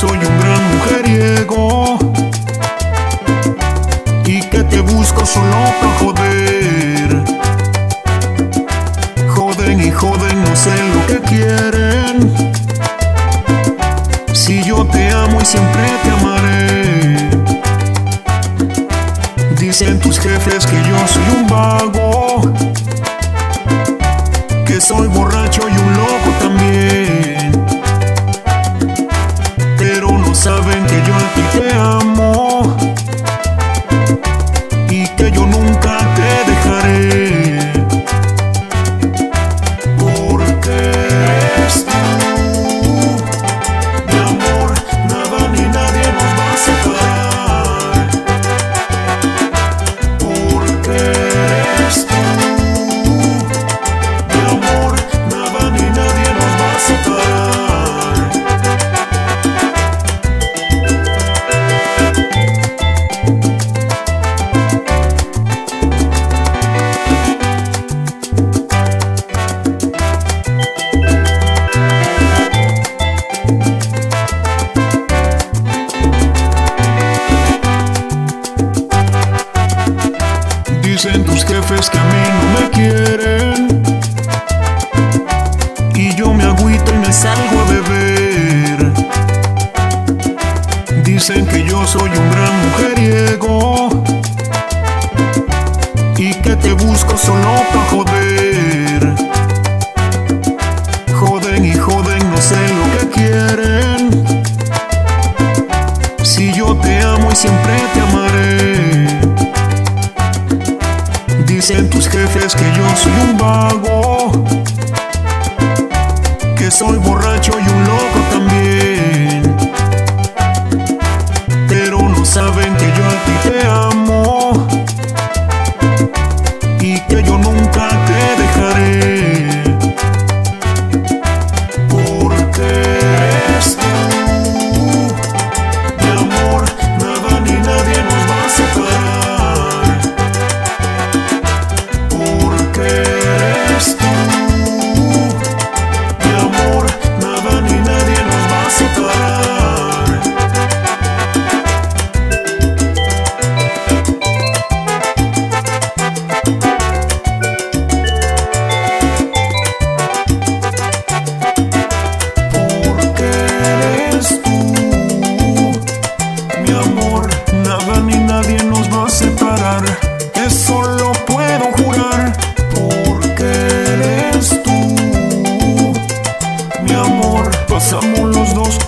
soy un gran mujeriego y que te busco solo para joder. Joden y joden, no sé lo que quieren. Si yo te amo y siempre te amaré. Dicen tus jefes que yo soy un vago, me salgo a beber. Dicen que yo soy un gran mujeriego Y que te busco solo para joder. Joden y joden, no sé lo que quieren. Si yo te amo y siempre te amaré. Dicen tus jefes que yo soy un vago, soy borracho y un loco también. Pero no saben que yo a ti te amo y que yo nunca te Pasamos